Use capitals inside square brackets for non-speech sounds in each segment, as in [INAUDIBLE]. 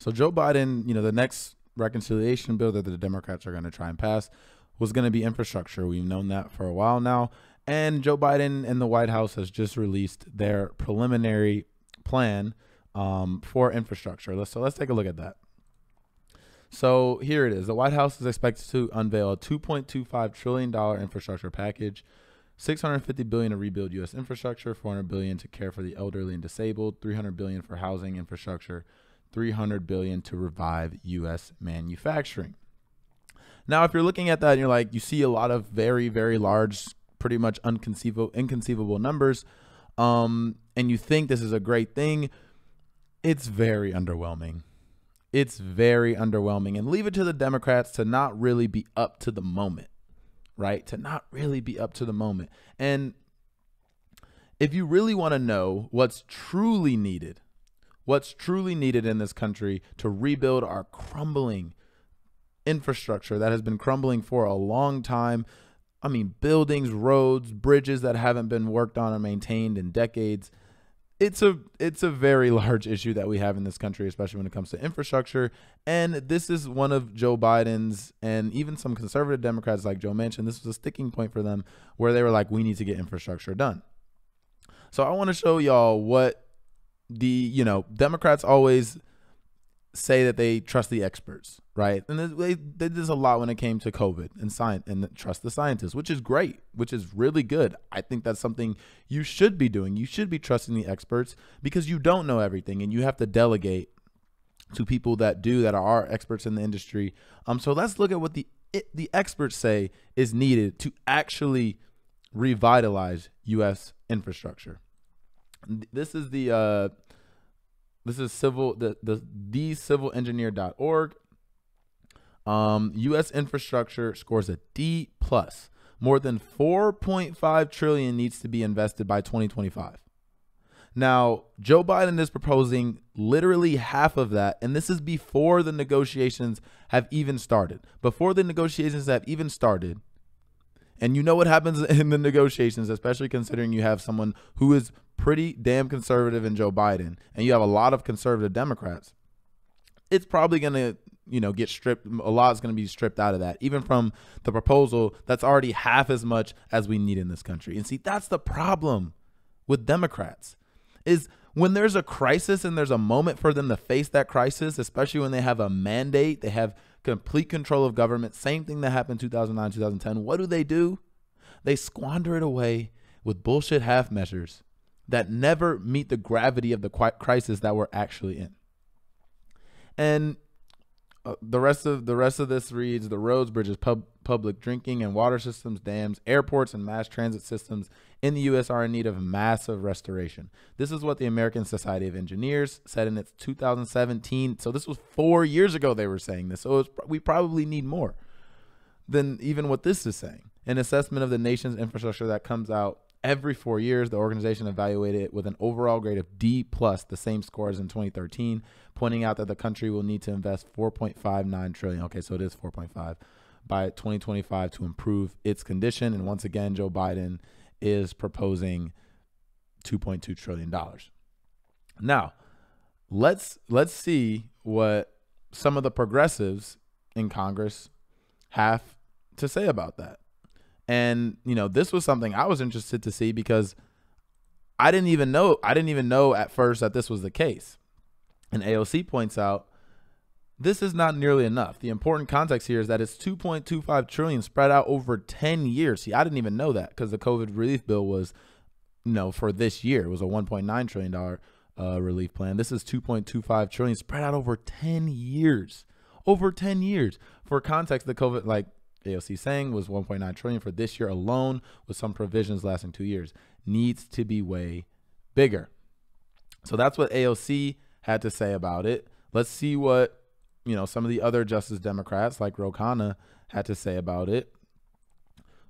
So Joe Biden, you know, the next reconciliation bill that the Democrats are going to try and pass was going to be infrastructure. We've known that for a while now. And Joe Biden and the White House has just released their preliminary plan um, for infrastructure. Let's, so let's take a look at that. So here it is. The White House is expected to unveil a 2.25 trillion dollar infrastructure package, 650 billion to rebuild U.S. infrastructure, 400 billion to care for the elderly and disabled, 300 billion for housing infrastructure, 300 billion to revive US manufacturing. Now, if you're looking at that and you're like, you see a lot of very, very large, pretty much unconceivable, inconceivable numbers, um, and you think this is a great thing, it's very underwhelming. It's very underwhelming. And leave it to the Democrats to not really be up to the moment, right? To not really be up to the moment. And if you really want to know what's truly needed, what's truly needed in this country to rebuild our crumbling infrastructure that has been crumbling for a long time. I mean, buildings, roads, bridges that haven't been worked on or maintained in decades. It's a it's a very [LAUGHS] large issue that we have in this country, especially when it comes to infrastructure. And this is one of Joe Biden's and even some conservative Democrats like Joe Manchin. This was a sticking point for them where they were like, we need to get infrastructure done. So I want to show y'all what the you know Democrats always say that they trust the experts, right? And they, did this a lot when it came to COVID and science and trust the scientists, which is great, which is really good. I think that's something you should be doing. You should be trusting the experts because you don't know everything and you have to delegate to people that do that are experts in the industry. Um, so let's look at what the it, the experts say is needed to actually revitalize U.S. infrastructure. This is the uh, this is civil the the the civilengineer.org. Um, U.S. infrastructure scores a D plus. More than 4.5 trillion needs to be invested by 2025. Now, Joe Biden is proposing literally half of that, and this is before the negotiations have even started. Before the negotiations have even started, and you know what happens [LAUGHS] in the negotiations, especially considering you have someone who is pretty damn conservative in Joe Biden, and you have a lot of conservative Democrats. It's probably going to, you know, get stripped. A lot is going to be stripped out of that, even from the proposal that's already half as much as we need in this country. And see, that's the problem with Democrats is when there's a crisis and there's a moment for them to face that crisis, especially when they have a mandate, they have complete control of government. Same thing that happened 2009, 2010. What do they do? They squander it away with bullshit half measures that never meet the gravity of the crisis that we're actually in. And uh, the rest of the rest of this reads the roads, bridges, pub, public drinking and water systems, dams, airports, and mass transit systems in the U.S. are in need of massive restoration. This is what the American Society of Engineers said in its 2017. So this was four years ago. They were saying this. So was, we probably need more than even what this is saying. An assessment of the nation's infrastructure that comes out every four years. The organization evaluated it with an overall grade of D plus, the same score as in 2013, pointing out that the country will need to invest 4.59 trillion. Okay, so it is 4.5 by 2025 to improve its condition. And once again, Joe Biden is proposing 2.2 trillion dollars. Now, let's let's see what some of the progressives in Congress have to say about that. And, you know, this was something I was interested to see because I didn't even know I didn't even know at first that this was the case. And AOC points out this is not nearly enough. The important context here is that it's 2.25 trillion spread out over 10 years. See, I didn't even know that because the COVID relief bill was, you know, for this year it was a 1.9 trillion dollar uh, relief plan. This is 2.25 trillion spread out over 10 years. Over 10 years. For context, the COVID like AOC saying was 1.9 trillion for this year alone, with some provisions lasting two years. Needs to be way bigger. So that's what AOC had to say about it. Let's see what you know some of the other Justice Democrats like Ro Khanna had to say about it.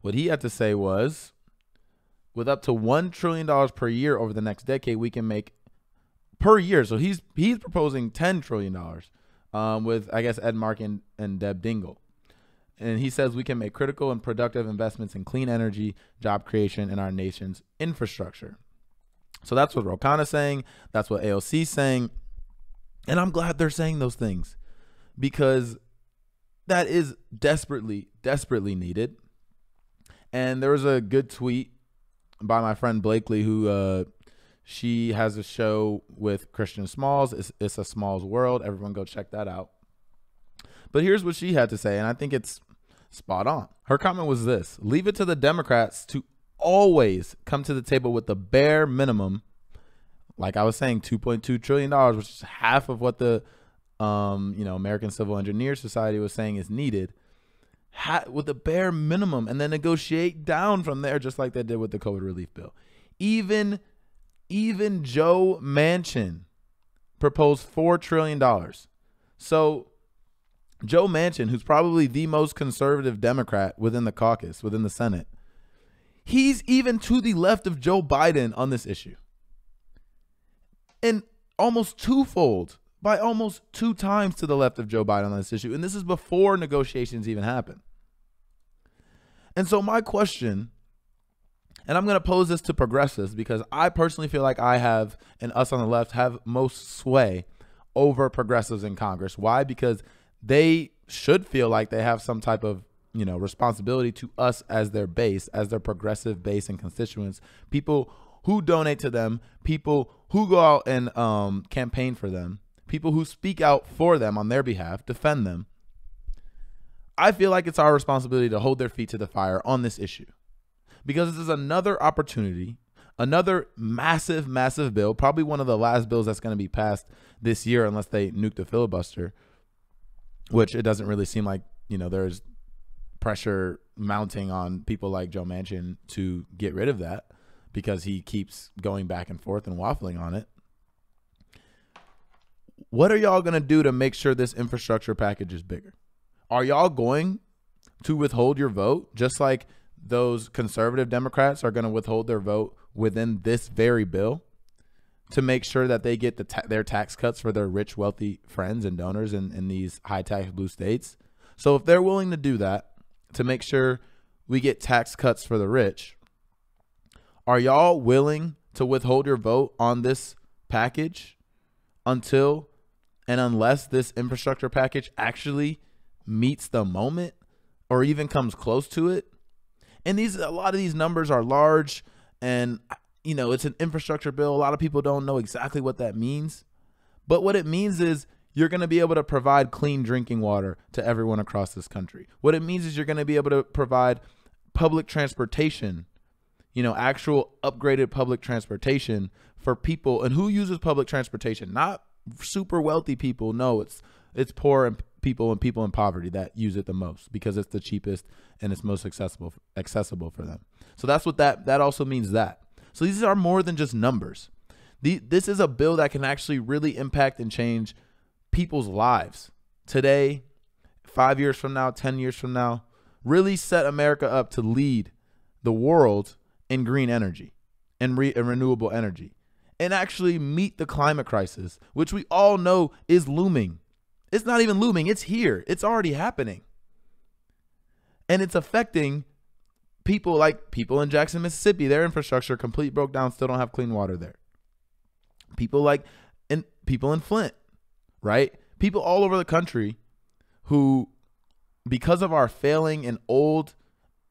What he had to say was, with up to one trillion dollars per year over the next decade, we can make per year. So he's he's proposing ten trillion dollars, um, with I guess Ed Markey and, and Deb Dingell. And he says we can make critical and productive investments in clean energy, job creation, and our nation's infrastructure. So that's what Ro Khanna is saying. That's what AOC is saying. And I'm glad they're saying those things because that is desperately, desperately needed. And there was a good tweet by my friend Blakely who uh, she has a show with Christian Smalls. It's, it's a Smalls World. Everyone go check that out. But here's what she had to say, and I think it's spot on. Her comment was this Leave it to the Democrats to always come to the table with the bare minimum. Like I was saying, $2.2 trillion, which is half of what the um, you know, American Civil Engineer Society was saying is needed ha- with the bare minimum and then negotiate down from there, just like they did with the COVID relief bill. Even even Joe Manchin proposed four trillion dollars. So Joe Manchin, who's probably the most conservative Democrat within the caucus, within the Senate, he's even to the left of Joe Biden on this issue. And almost twofold, by almost two times to the left of Joe Biden on this issue. And this is before negotiations even happen. And so, my question and I'm going to pose this to progressives because I personally feel like I have, and us on the left have most sway over progressives in Congress. Why? Because they should feel like they have some type of you know responsibility to us as their base, as their progressive base and constituents, people who donate to them, people who go out and um, campaign for them, people who speak out for them on their behalf, defend them. I feel like it's our responsibility to hold their feet to the fire on this issue because this is another opportunity, another massive, massive bill, probably one of the last bills that's going to be passed this year unless they nuke the filibuster, which it doesn't really seem like, you know, there's pressure mounting on people like Joe Manchin to get rid of that because he keeps going back and forth and waffling on it. What are y'all going to do to make sure this infrastructure package is bigger? Are y'all going to withhold your vote just like those conservative Democrats are going to withhold their vote within this very bill to make sure that they get the ta- their tax cuts for their rich, wealthy friends and donors in, in these high tax blue states. So if they're willing to do that to make sure we get tax cuts for the rich, are y'all willing to withhold your vote on this package until and unless this infrastructure package actually meets the moment or even comes close to it? And these a lot of these numbers are large and you know, it's an infrastructure bill. A lot of people don't know exactly what that means. But what it means is you're going to be able to provide clean drinking water to everyone across this country. What it means is you're going to be able to provide public transportation, you know, actual upgraded public transportation for people and who uses public transportation? Not super wealthy people. No, it's it's poor and people and people in poverty that use it the most because it's the cheapest and it's most accessible accessible for them. So that's what that that also means that. So these are more than just numbers. The, this is a bill that can actually really impact and change people's lives today, 5 years from now, 10 years from now, really set America up to lead the world in green energy and, re, and renewable energy and actually meet the climate crisis, which we all know is looming. It's not even looming, it's here. It's already happening. And it's affecting people like people in Jackson, Mississippi. Their infrastructure complete broke down, still don't have clean water there. People like and people in Flint, right? People all over the country who because of our failing and old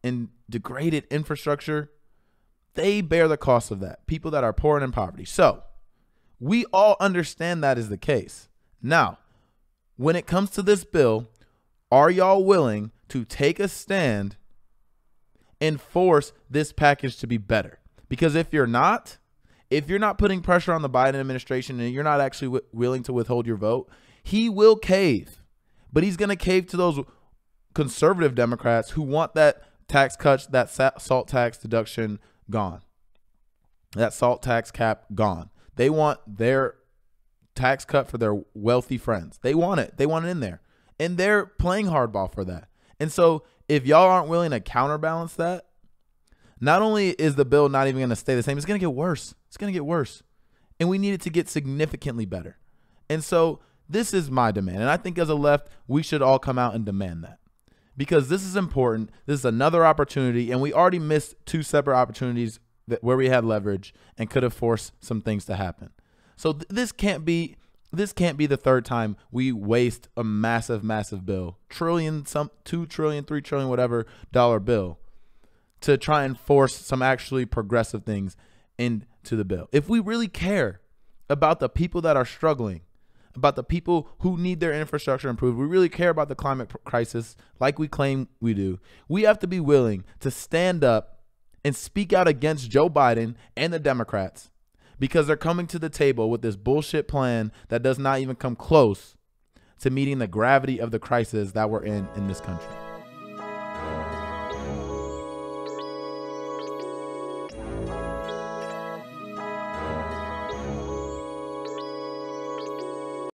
and degraded infrastructure, they bear the cost of that. People that are poor and in poverty. So, we all understand that is the case. Now, when it comes to this bill, are y'all willing to take a stand and force this package to be better? Because if you're not, if you're not putting pressure on the Biden administration and you're not actually willing to withhold your vote, he will cave. But he's going to cave to those conservative Democrats who want that tax cuts, that salt tax deduction gone, that salt tax cap gone. They want their tax cut for their wealthy friends. They want it. They want it in there. And they're playing hardball for that. And so if y'all aren't willing to counterbalance that, not only is the bill not even going to stay the same, it's going to get worse. It's going to get worse. And we need it to get significantly better. And so this is my demand. And I think as a left, we should all come out and demand that. Because this is important. This is another opportunity. And we already missed two separate opportunities that, where we had leverage and could have forced some things to happen. So th- this can't be this can't be the third time we waste a massive, massive bill, trillion, some two trillion, three trillion, whatever dollar bill, to try and force some actually progressive things into the bill. If we really care about the people that are struggling, about the people who need their infrastructure improved, we really care about the climate crisis like we claim we do, we have to be willing to stand up and speak out against Joe Biden and the Democrats because they're coming to the table with this bullshit plan that does not even come close to meeting the gravity of the crisis that we're in in this country.